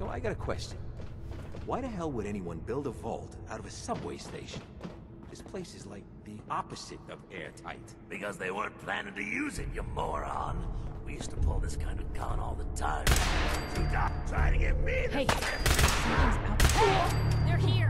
So I got a question. Why the hell would anyone build a vault out of a subway station? This place is like the opposite of airtight. Because they weren't planning to use it, you moron. We used to pull this kind of con all the time. So stop trying to get me Hey, something's out there. They're here.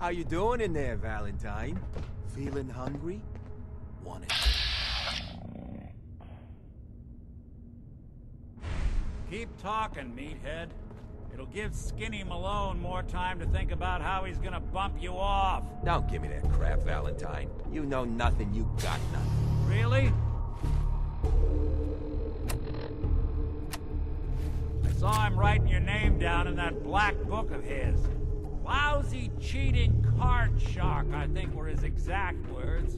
How you doing in there, Valentine? Feeling hungry? Want it? Keep talking, meathead. It'll give Skinny Malone more time to think about how he's gonna bump you off. Don't give me that crap, Valentine. You know nothing, you got nothing. Really? I saw him writing your name down in that black book of his. Lousy, cheating card shark, I think were his exact words.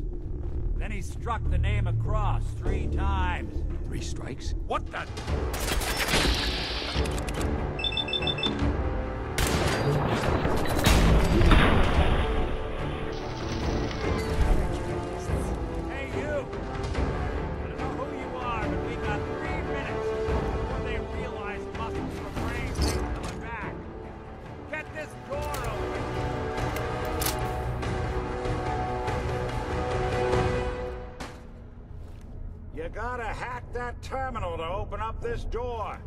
Then he struck the name across three times. Three strikes? What the? Terminal to open up this door.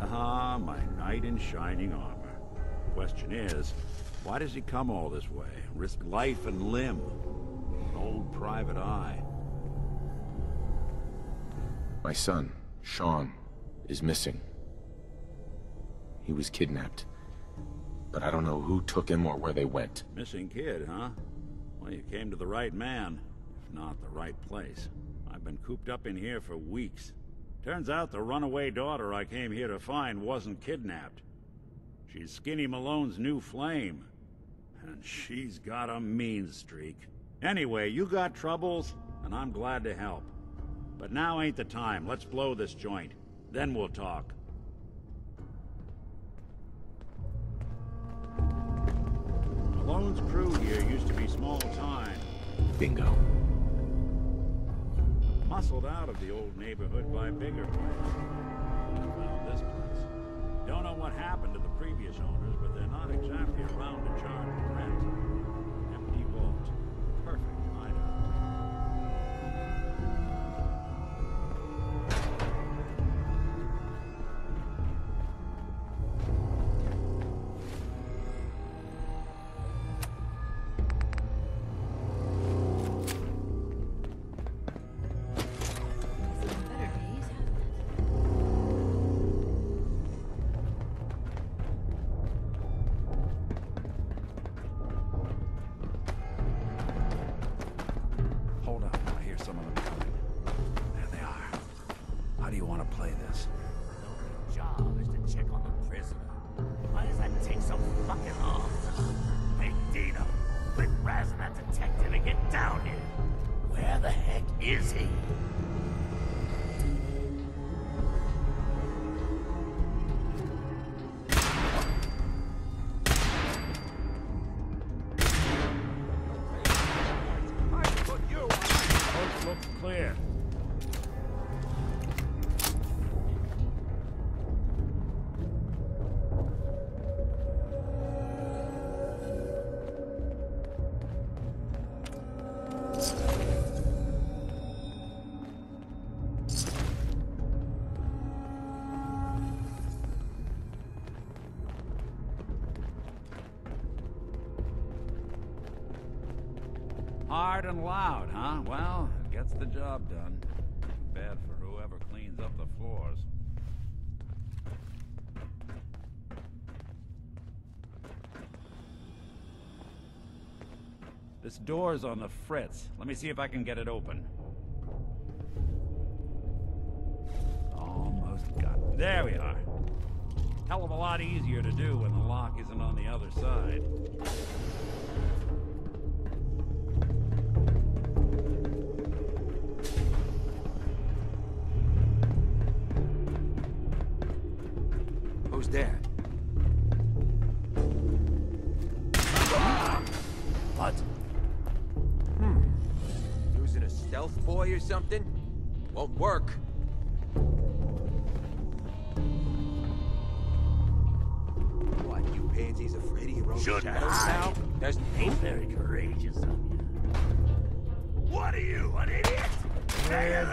Ah, my knight in shining armor. The question is, why does he come all this way? Risk life and limb? An old private eye. My son, Sean, is missing. He was kidnapped. But I don't know who took him or where they went. Missing kid, huh? Well, you came to the right man, if not the right place. I've been cooped up in here for weeks. Turns out the runaway daughter I came here to find wasn't kidnapped. She's Skinny Malone's new flame. And she's got a mean streak. Anyway, you got troubles, and I'm glad to help. But now ain't the time. Let's blow this joint. Then we'll talk. Malone's crew here used to be small time. Bingo. Muscled out of the old neighborhood by bigger place. Found this place. Don't know what happened to the previous owners, but they're not exactly around to charge rent. Play this? The job is to check on the prisoner. Why does that take so fucking long? Hey, Dino, quit razzing that detective and get down here. Where the heck is he? Looks clear. Hard and loud, huh? Well, it gets the job done. Bad for whoever cleans up the floors. This door's on the fritz. Let me see if I can get it open. Almost got it. There we are. Hell of a lot easier to do when the lock isn't on the other side. What are you, an idiot? Hey,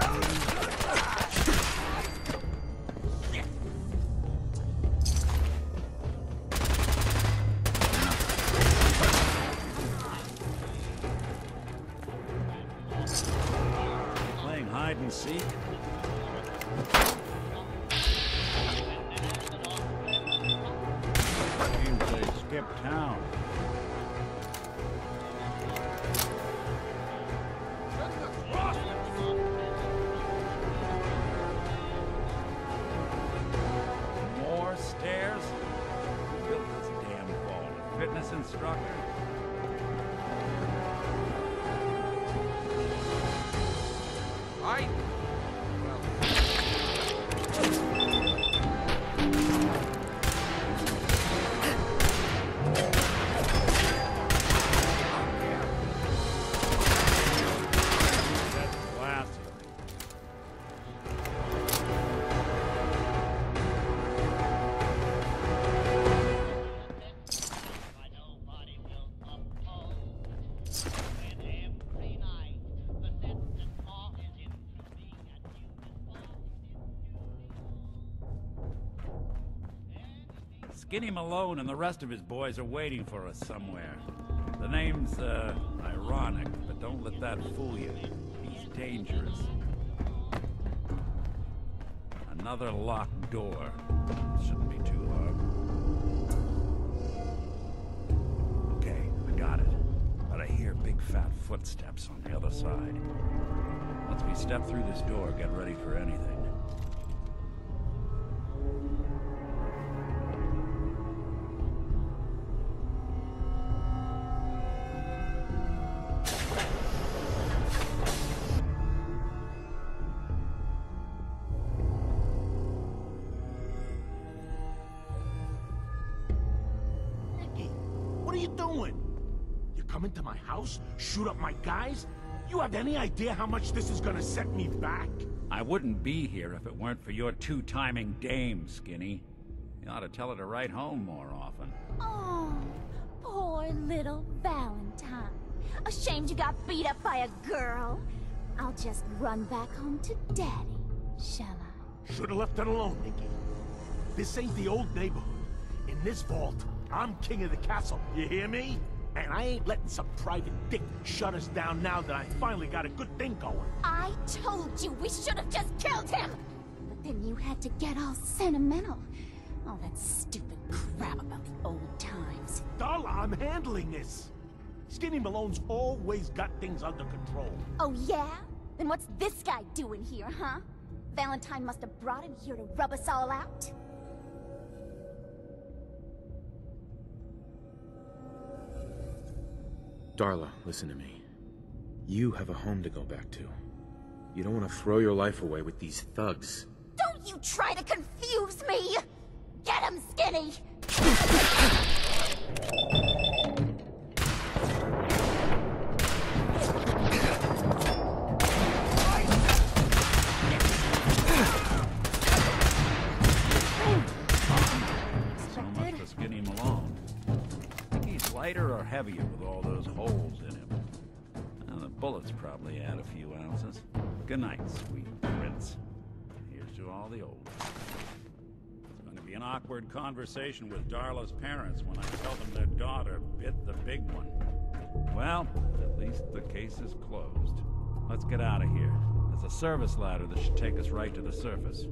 Playing hide and seek? More stairs? This damn? Fitness instructor? Skinny Malone and the rest of his boys are waiting for us somewhere. The name's, uh, ironic, but don't let that fool you. He's dangerous. Another locked door. Shouldn't be too hard. Okay, I got it. But I hear big fat footsteps on the other side. Once we step through this door, get ready for anything. You doing? You come into my house, shoot up my guys? You have any idea how much this is gonna set me back? I wouldn't be here if it weren't for your two-timing dame, Skinny. You ought to tell her to write home more often. Oh, poor little Valentine. Ashamed you got beat up by a girl. I'll just run back home to Daddy, shall I? Should've left it alone, Nicky. This ain't the old neighborhood. In this vault, I'm king of the castle, you hear me? And I ain't letting some private dick shut us down now that I finally got a good thing going. I told you we should have just killed him! But then you had to get all sentimental. All that stupid crap about the old times. Darla, I'm handling this. Skinny Malone's always got things under control. Oh yeah? Then what's this guy doing here, huh? Valentine must have brought him here to rub us all out? Darla, listen to me. You have a home to go back to. You don't want to throw your life away with these thugs. Don't you try to confuse me! Get him, Skinny! Lighter or heavier with all those holes in him? Well, the bullets probably add a few ounces. Good night, sweet prince. Here's to all the old. It's going to be an awkward conversation with Darla's parents when I tell them their daughter bit the big one. Well, at least the case is closed. Let's get out of here. There's a service ladder that should take us right to the surface.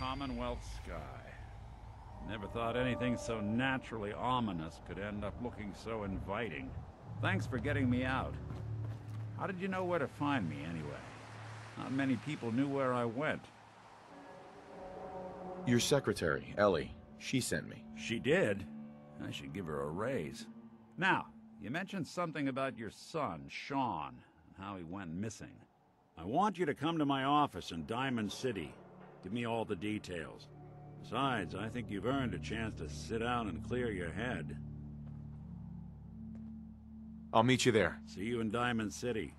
Commonwealth sky. Never thought anything so naturally ominous could end up looking so inviting. Thanks for getting me out. How did you know where to find me, anyway? Not many people knew where I went. Your secretary, Ellie, she sent me. She did. I should give her a raise. Now, you mentioned something about your son, Sean, and how he went missing. I want you to come to my office in Diamond City. Give me all the details. Besides, I think you've earned a chance to sit down and clear your head. I'll meet you there. See you in Diamond City.